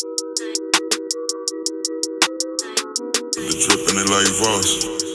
The dripping it like Voss.